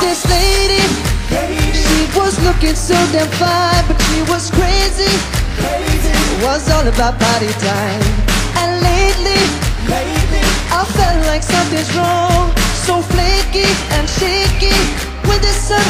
this lady. She was looking so damn fine, but she was crazy. It was all about party time. And lately, I felt like something's wrong. So flaky and shaky. When the sun